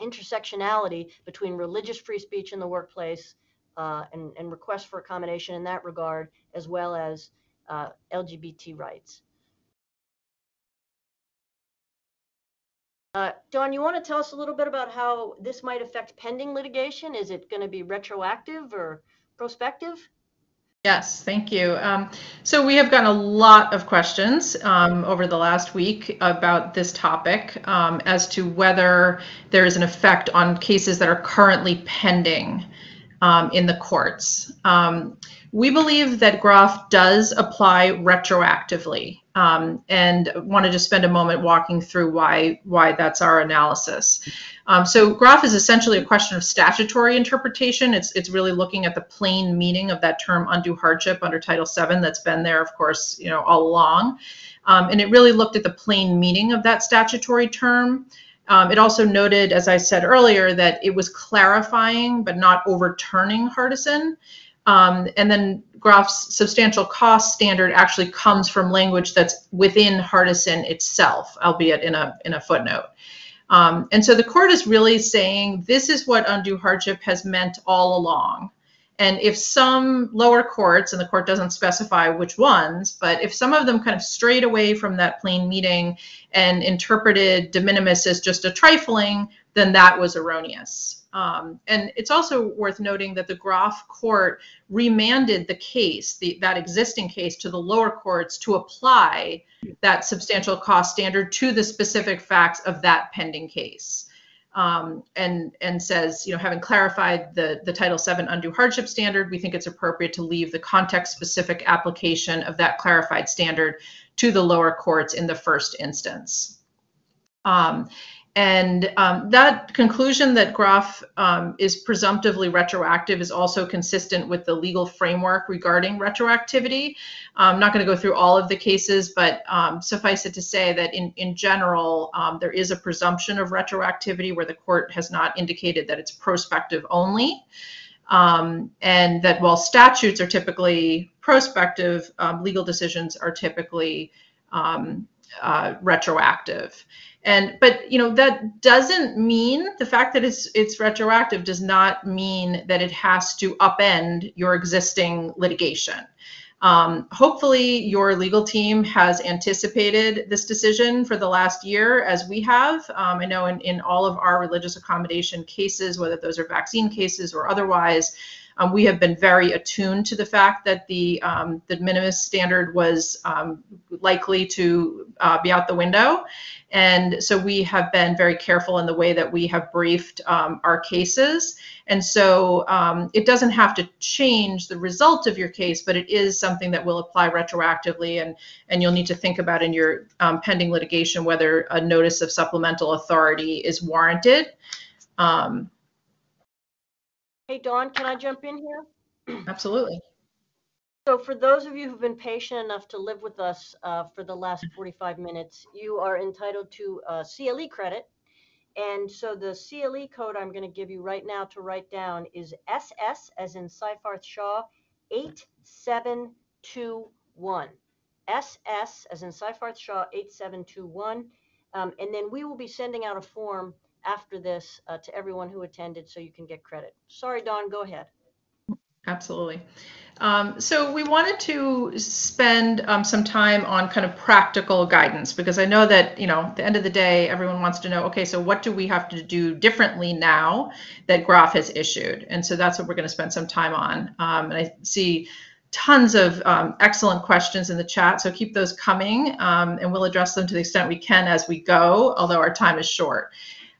intersectionality between religious free speech in the workplace uh, and, and requests for accommodation in that regard, as well as uh, LGBT rights. Uh, Dawn, you want to tell us a little bit about how this might affect pending litigation? Is it going to be retroactive or prospective? Yes, thank you. Um, so we have gotten a lot of questions um, over the last week about this topic um, as to whether there is an effect on cases that are currently pending um, in the courts. We believe that Groff does apply retroactively, um, and wanted to spend a moment walking through why why that's our analysis. Um, so Groff is essentially a question of statutory interpretation. It's it's really looking at the plain meaning of that term undue hardship under Title VII that's been there, of course, you know, all along, um, and it really looked at the plain meaning of that statutory term. Um, it also noted, as I said earlier, that it was clarifying but not overturning Hardison. Um, and then Groff's substantial cost standard actually comes from language that's within Hardison itself, albeit in a, in a footnote. Um, and so the court is really saying this is what undue hardship has meant all along. And if some lower courts, and the court doesn't specify which ones, but if some of them kind of strayed away from that plain meaning and interpreted de minimis as just a trifling, then that was erroneous. Um, and it's also worth noting that the Groff court remanded the case, the, that existing case, to the lower courts to apply that substantial cost standard to the specific facts of that pending case um, and and says, you know, having clarified the the Title VII undue hardship standard, we think it's appropriate to leave the context-specific application of that clarified standard to the lower courts in the first instance. Um, and um, that conclusion that Groff um, is presumptively retroactive is also consistent with the legal framework regarding retroactivity. I'm not going to go through all of the cases, but um, suffice it to say that in, in general, um, there is a presumption of retroactivity where the court has not indicated that it's prospective only. Um, and that while statutes are typically prospective, um, legal decisions are typically uh, retroactive and but you know that doesn't mean the fact that it's it's retroactive does not mean that it has to upend your existing litigation. Um, hopefully your legal team has anticipated this decision for the last year as we have. Um, i know in, in all of our religious accommodation cases whether those are vaccine cases or otherwise um, we have been very attuned to the fact that the um, de minimis standard was um, likely to uh, be out the window, and so we have been very careful in the way that we have briefed um, our cases. And so um, it doesn't have to change the result of your case, but it is something that will apply retroactively, and and you'll need to think about in your um, pending litigation whether a notice of supplemental authority is warranted. Um, Hey, Dawn, can I jump in here? <clears throat> Absolutely. So for those of you who've been patient enough to live with us uh, for the last 45 minutes, you are entitled to uh, CLE credit. And so the CLE code I'm going to give you right now to write down is SS, as in Seyfarth Shaw, 8721. SS, as in Seyfarth Shaw, 8721. Um, and then we will be sending out a form after this uh, to everyone who attended so you can get credit. Sorry, Dawn, go ahead. Absolutely. Um, so we wanted to spend um, some time on kind of practical guidance because I know that, you know, at the end of the day, everyone wants to know, okay, so what do we have to do differently now that Groff has issued? And so that's what we're going to spend some time on. Um, and I see tons of um, excellent questions in the chat, so keep those coming um, and we'll address them to the extent we can as we go, although our time is short.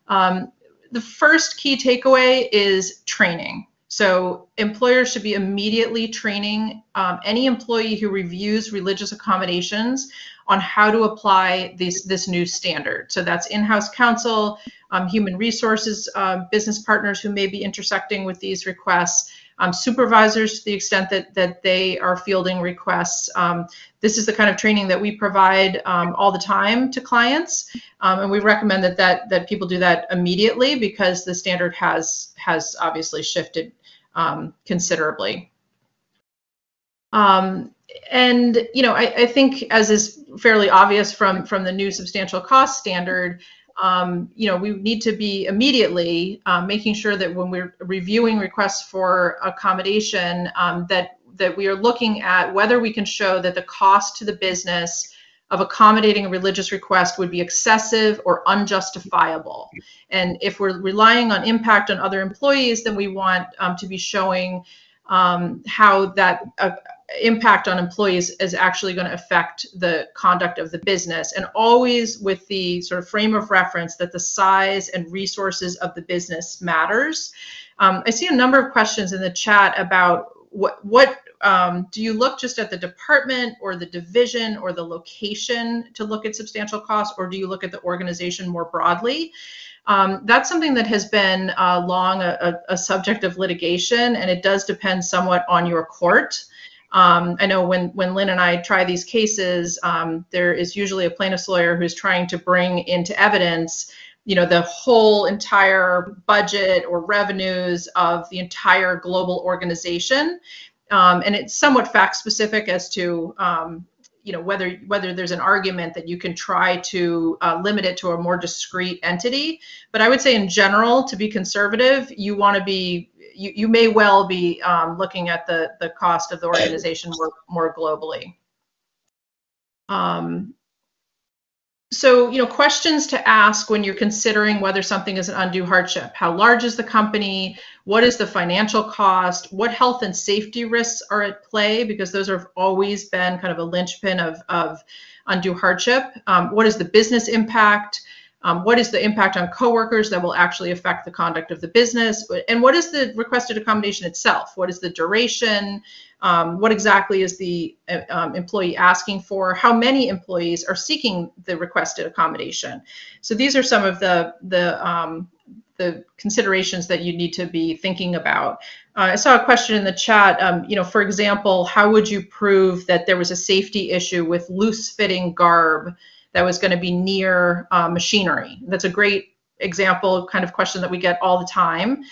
Um, the first key takeaway is training. So employers should be immediately training um, any employee who reviews religious accommodations on how to apply this, this new standard. So that's in-house counsel, um, human resources, uh, business partners who may be intersecting with these requests, um, supervisors to the extent that, that they are fielding requests. Um, this is the kind of training that we provide um, all the time to clients, um, and we recommend that, that that people do that immediately because the standard has has obviously shifted um, considerably. Um, and you know, I, I, think as is fairly obvious from from the new substantial cost standard, um, you know, we need to be immediately um, making sure that when we're reviewing requests for accommodation, um, that that we are looking at whether we can show that the cost to the business of accommodating a religious request would be excessive or unjustifiable. And if we're relying on impact on other employees, then we want um, to be showing um, how that uh, impact on employees is actually going to affect the conduct of the business and always with the sort of frame of reference that the size and resources of the business matters. Um, I see a number of questions in the chat about what what um, do you look just at the department or the division or the location to look at substantial costs, or do you look at the organization more broadly? Um, that's something that has been uh, long a, a, subject of litigation, and it does depend somewhat on your court. Um, I know when when Lynn and I try these cases, um, there is usually a plaintiff's lawyer who's trying to bring into evidence, you know, the whole entire budget or revenues of the entire global organization, um, and it's somewhat fact specific as to um, you know whether whether there's an argument that you can try to uh, limit it to a more discrete entity. But i would say in general to be conservative you want to be you, you may well be um, looking at the the cost of the organization more more globally um, so, you know, questions to ask when you're considering whether something is an undue hardship. How large is the company? What is the financial cost? What health and safety risks are at play? Because those have always been kind of a linchpin of, of undue hardship. Um, what is the business impact? Um, what is the impact on coworkers that will actually affect the conduct of the business? And what is the requested accommodation itself? What is the duration? Um, what exactly is the uh, um, employee asking for? How many employees are seeking the requested accommodation? So these are some of the the um, the considerations that you need to be thinking about. Uh, I saw a question in the chat. Um, you know, for example, how would you prove that there was a safety issue with loose-fitting garb that was going to be near uh, machinery? That's a great example, kind of question that we get all the time.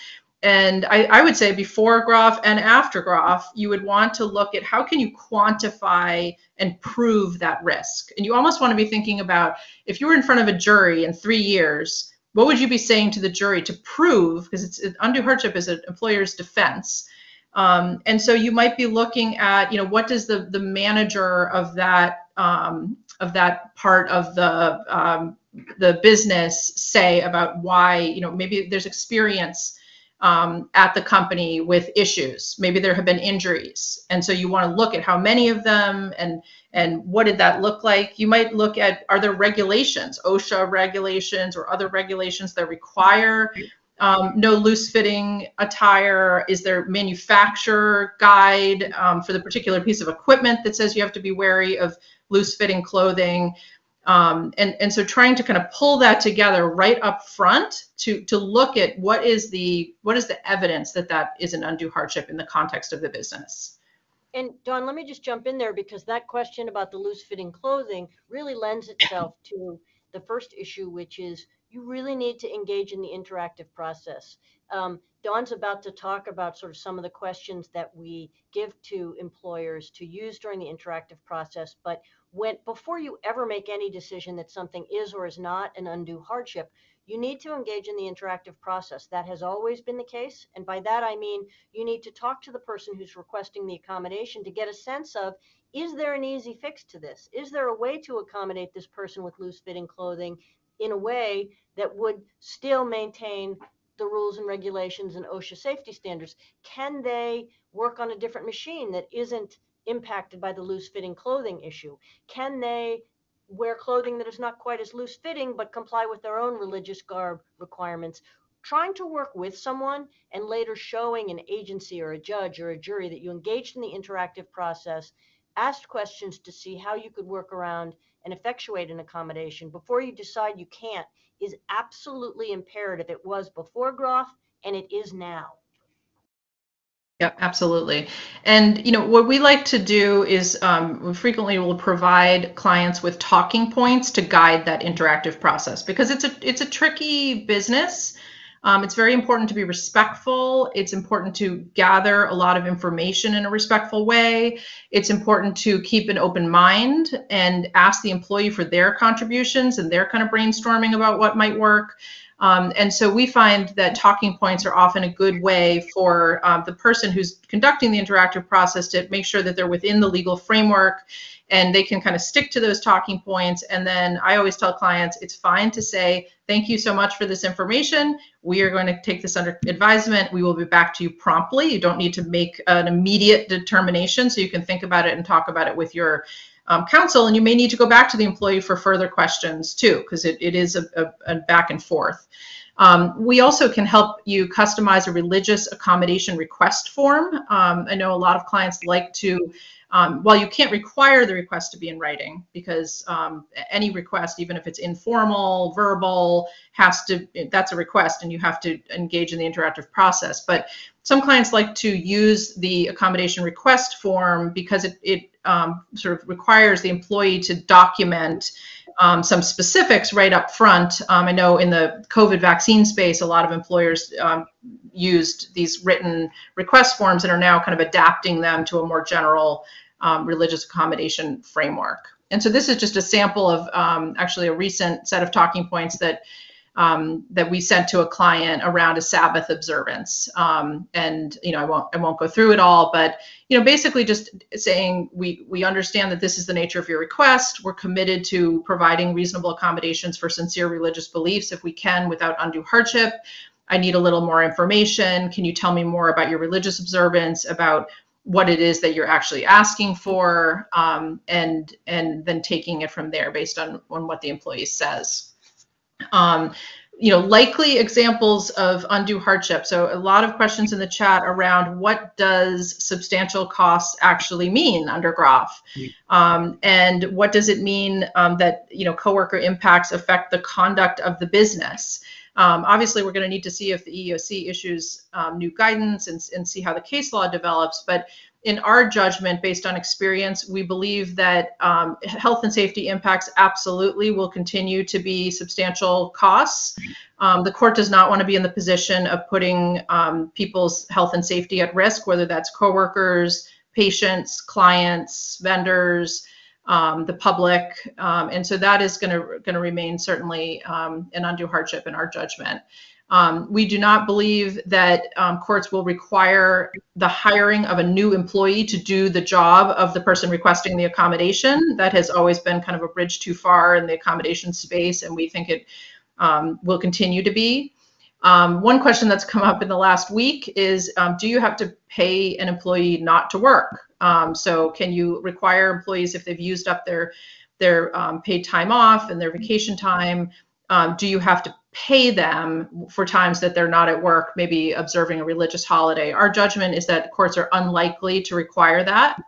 And I, I, would say before Groff and after Groff, you would want to look at how can you quantify and prove that risk. And you almost want to be thinking about if you were in front of a jury in three years, what would you be saying to the jury to prove? Because it's undue hardship is an employer's defense. Um, and so you might be looking at, you know, what does the the manager of that um, of that part of the um, the business say about why, you know, maybe there's experience um, at the company with issues. Maybe there have been injuries, and so you want to look at how many of them and and what did that look like. You might look at are there regulations, OSHA regulations or other regulations that require um, no loose fitting attire? Is there manufacturer guide um, for the particular piece of equipment that says you have to be wary of loose fitting clothing? Um, and, and so trying to kind of pull that together right up front to, to look at what is the what is the evidence that that is an undue hardship in the context of the business. And Dawn, let me just jump in there because that question about the loose fitting clothing really lends itself to the first issue, which is you really need to engage in the interactive process. Um, Dawn's about to talk about sort of some of the questions that we give to employers to use during the interactive process, but when before you ever make any decision that something is or is not an undue hardship, you need to engage in the interactive process. That has always been the case. And by that, I mean you need to talk to the person who's requesting the accommodation to get a sense of is there an easy fix to this? Is there a way to accommodate this person with loose fitting clothing in a way that would still maintain the rules and regulations and OSHA safety standards? Can they work on a different machine that isn't impacted by the loose fitting clothing issue? Can they wear clothing that is not quite as loose fitting, but comply with their own religious garb requirements. Trying to work with someone and later showing an agency or a judge or a jury that you engaged in the interactive process, asked questions to see how you could work around and effectuate an accommodation before you decide you can't is absolutely imperative. It was before Groff and it is now. Yep, absolutely. And you know what we like to do is um, we frequently will provide clients with talking points to guide that interactive process because it's a it's a tricky business. Um, it's very important to be respectful. It's important to gather a lot of information in a respectful way. It's important to keep an open mind and ask the employee for their contributions and their kind of brainstorming about what might work. Um, and so we find that talking points are often a good way for um, the person who's conducting the interactive process to make sure that they're within the legal framework and they can kind of stick to those talking points. And then I always tell clients it's fine to say, Thank you so much for this information. We are going to take this under advisement. We will be back to you promptly. You don't need to make an immediate determination, so you can think about it and talk about it with your um, counsel. And you may need to go back to the employee for further questions too, because it, it is a, a, a back and forth. Um, we also can help you customize a religious accommodation request form. Um, I know a lot of clients like to, um, while you can't require the request to be in writing, because um, any request, even if it's informal, verbal, has to, that's a request and you have to engage in the interactive process. But some clients like to use the accommodation request form because it, it um, sort of requires the employee to document um, some specifics right up front. Um, I know in the COVID vaccine space, a lot of employers um, used these written request forms and are now kind of adapting them to a more general um, religious accommodation framework. And so this is just a sample of um, actually a recent set of talking points that um, that we sent to a client around a Sabbath observance. Um, and you know, I won't I won't go through it all, but you know, basically just saying we we understand that this is the nature of your request. We're committed to providing reasonable accommodations for sincere religious beliefs if we can without undue hardship. I need a little more information. Can you tell me more about your religious observance, about what it is that you're actually asking for, um, and and then taking it from there based on on what the employee says. Um, you know, likely examples of undue hardship. So a lot of questions in the chat around what does substantial costs actually mean under Groff, um, and what does it mean um, that you know coworker impacts affect the conduct of the business. Um, obviously, we're going to need to see if the EEOC issues um, new guidance and, and see how the case law develops. But in our judgment, based on experience, we believe that um, health and safety impacts absolutely will continue to be substantial costs. Um, the court does not want to be in the position of putting um, people's health and safety at risk, whether that's coworkers, patients, clients, vendors, um, the public, um, and so that is going to going to remain certainly um, an undue hardship in our judgment. Um, we do not believe that um, courts will require the hiring of a new employee to do the job of the person requesting the accommodation. That has always been kind of a bridge too far in the accommodation space, and we think it um, will continue to be. Um, one question that's come up in the last week is um, Do you have to pay an employee not to work? Um, so, can you require employees, if they've used up their their paid time off and their vacation time, do you have to pay them for times that they're not at work, maybe observing a religious holiday. Our judgment is that courts are unlikely to require that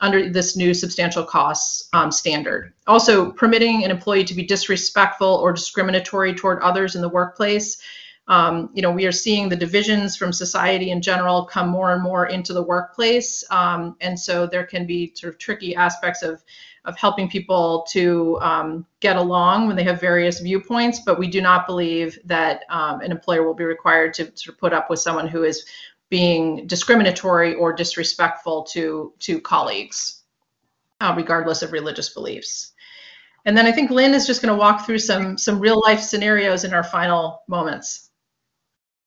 under this new substantial costs um, standard. Also, permitting an employee to be disrespectful or discriminatory toward others in the workplace. Um, you know, we are seeing the divisions from society in general come more and more into the workplace. Um, and so there can be sort of tricky aspects of of helping people to um, get along when they have various viewpoints, but we do not believe that um, an employer will be required to sort of put up with someone who is being discriminatory or disrespectful to to colleagues, uh, regardless of religious beliefs. And then I think Lynn is just going to walk through some some real life scenarios in our final moments.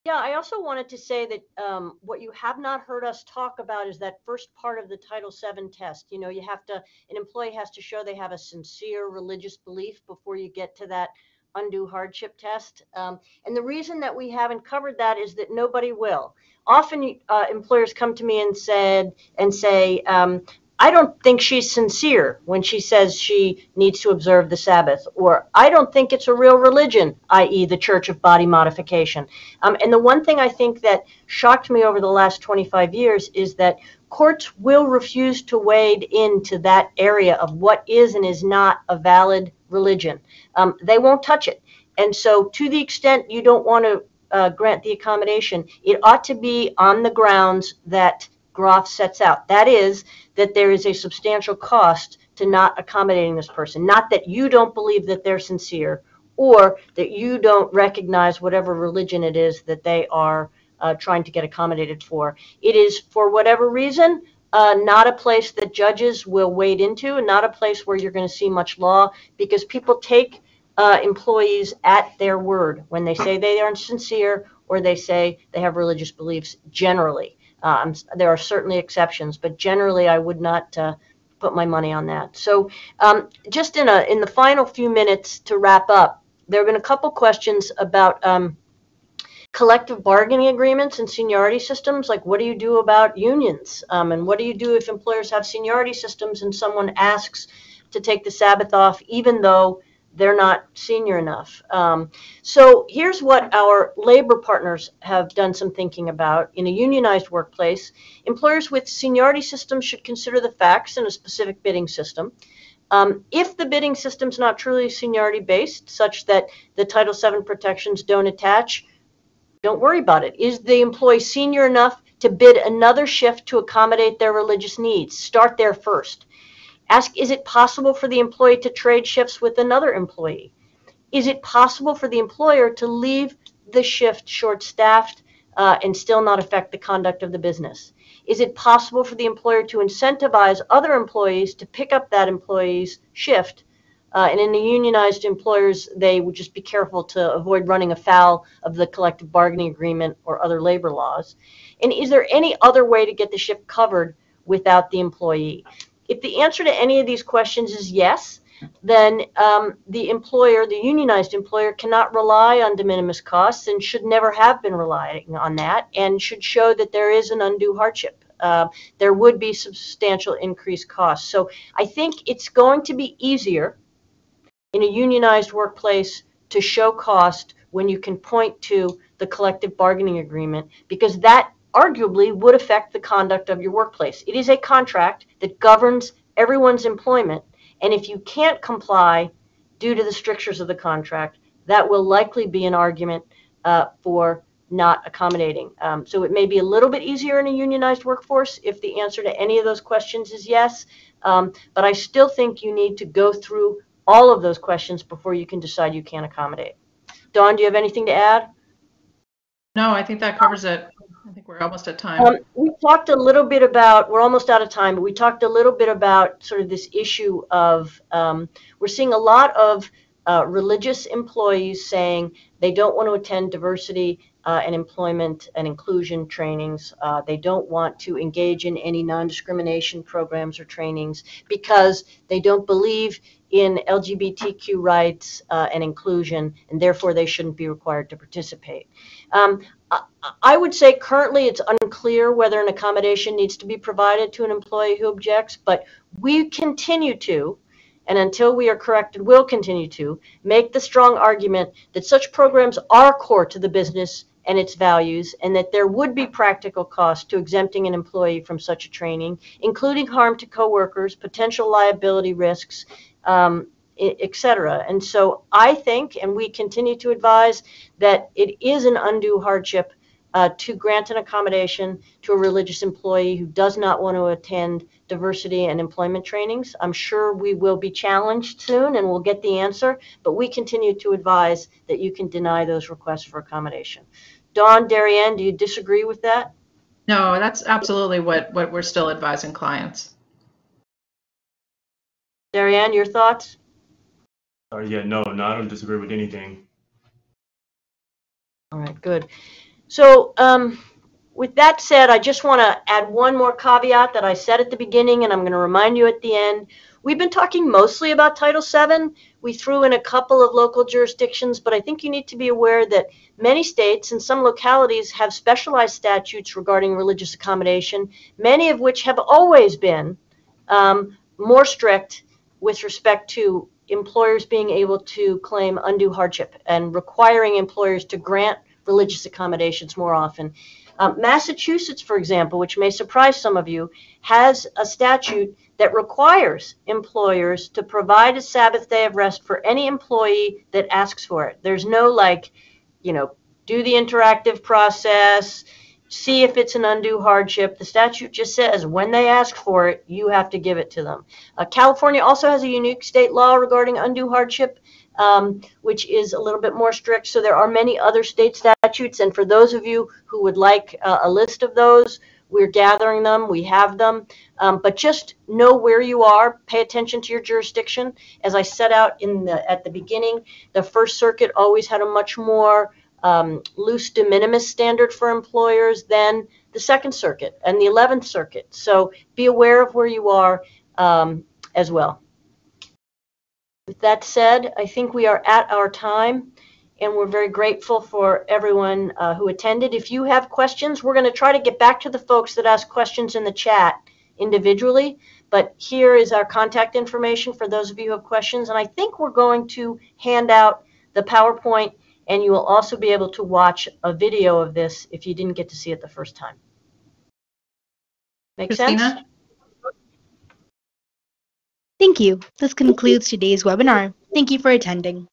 Yeah, I also wanted to say that um, what you have not heard us talk about is that first part of the Title VII test. You know, you have to, an employee has to show they have a sincere religious belief before you get to that undue hardship test. Um, and the reason that we haven't covered that is that nobody will. Often uh, employers come to me and said and say, um, I don't think she's sincere when she says she needs to observe the Sabbath, or I don't think it's a real religion, i.e., the Church of Body Modification. Um, and the one thing I think that shocked me over the last 25 years is that courts will refuse to wade into that area of what is and is not a valid religion. Um, they won't touch it. And so, to the extent you don't want to uh, grant the accommodation, it ought to be on the grounds that Groff sets out. That is, that there is a substantial cost to not accommodating this person. Not that you don't believe that they're sincere or that you don't recognize whatever religion it is that they are uh, trying to get accommodated for. It is, for whatever reason, uh, not a place that judges will wade into, and not a place where you're going to see much law because people take uh, employees at their word when they say they aren't sincere or they say they have religious beliefs generally. Um, there are certainly exceptions, but generally I would not uh, put my money on that. So um, just in, a, in the final few minutes to wrap up, there have been a couple questions about um, collective bargaining agreements and seniority systems. Like, what do you do about unions? Um, and what do you do if employers have seniority systems and someone asks to take the Sabbath off, even though they're not senior enough. Um, so here's what our labor partners have done some thinking about. In a unionized workplace, employers with seniority systems should consider the facts in a specific bidding system. Um, if the bidding system is not truly seniority based, such that the Title VII protections don't attach, don't worry about it. Is the employee senior enough to bid another shift to accommodate their religious needs? Start there first. Ask, is it possible for the employee to trade shifts with another employee? Is it possible for the employer to leave the shift short staffed uh, and still not affect the conduct of the business? Is it possible for the employer to incentivize other employees to pick up that employee's shift? Uh, and in the unionized employers, they would just be careful to avoid running afoul of the collective bargaining agreement or other labor laws. And is there any other way to get the shift covered without the employee? If the answer to any of these questions is yes, then um, the employer, the unionized employer, cannot rely on de minimis costs and should never have been relying on that and should show that there is an undue hardship. Uh, there would be substantial increased costs. So I think it's going to be easier in a unionized workplace to show cost when you can point to the collective bargaining agreement because that arguably would affect the conduct of your workplace. It is a contract that governs everyone's employment, and if you can't comply due to the strictures of the contract, that will likely be an argument uh, for not accommodating. Um, so it may be a little bit easier in a unionized workforce if the answer to any of those questions is yes, um, but I still think you need to go through all of those questions before you can decide you can't accommodate. Dawn, do you have anything to add? No, I think that covers it. I think we're almost at time. Um, we talked a little bit about, we're almost out of time, but we talked a little bit about sort of this issue of, um, we're seeing a lot of uh, religious employees saying they don't want to attend diversity uh, and employment and inclusion trainings. Uh, they don't want to engage in any non discrimination programs or trainings because they don't believe in LGBTQ rights uh, and inclusion, and therefore they shouldn't be required to participate. Um, I would say currently it's unclear whether an accommodation needs to be provided to an employee who objects, but we continue to, and until we are corrected, will continue to make the strong argument that such programs are core to the business and its values, and that there would be practical costs to exempting an employee from such a training, including harm to coworkers, potential liability risks, um, etc. And so I think, and we continue to advise, that it is an undue hardship uh, to grant an accommodation to a religious employee who does not want to attend diversity and employment trainings. I'm sure we will be challenged soon and we'll get the answer, but we continue to advise that you can deny those requests for accommodation. Dawn, Darianne, do you disagree with that? No, that's absolutely what, what we're still advising clients. Darianne, your thoughts? Uh, yeah, no, no, I don't disagree with anything. All right, good. So um, with that said, I just want to add one more caveat that I said at the beginning, and I'm going to remind you at the end. We've been talking mostly about Title VII. We threw in a couple of local jurisdictions, but I think you need to be aware that many states and some localities have specialized statutes regarding religious accommodation, many of which have always been um, more strict with respect to employers being able to claim undue hardship and requiring employers to grant religious accommodations more often. Um, Massachusetts, for example, which may surprise some of you, has a statute that requires employers to provide a Sabbath day of rest for any employee that asks for it. There's no like, you know, do the interactive process, see if it's an undue hardship. The statute just says when they ask for it, you have to give it to them. Uh, California also has a unique state law regarding undue hardship, um, which is a little bit more strict. So there are many other state statutes. And for those of you who would like uh, a list of those, we're gathering them, we have them. Um, but just know where you are, pay attention to your jurisdiction. As I set out in the, at the beginning, the First Circuit always had a much more um, loose de minimis standard for employers than the Second Circuit and the Eleventh Circuit. So be aware of where you are um, as well. With that said, I think we are at our time and we're very grateful for everyone uh, who attended. If you have questions, we're going to try to get back to the folks that ask questions in the chat individually. But here is our contact information for those of you who have questions. And I think we're going to hand out the PowerPoint and you will also be able to watch a video of this if you didn't get to see it the first time. Make Christina? sense? Thank you. This concludes today's webinar. Thank you for attending.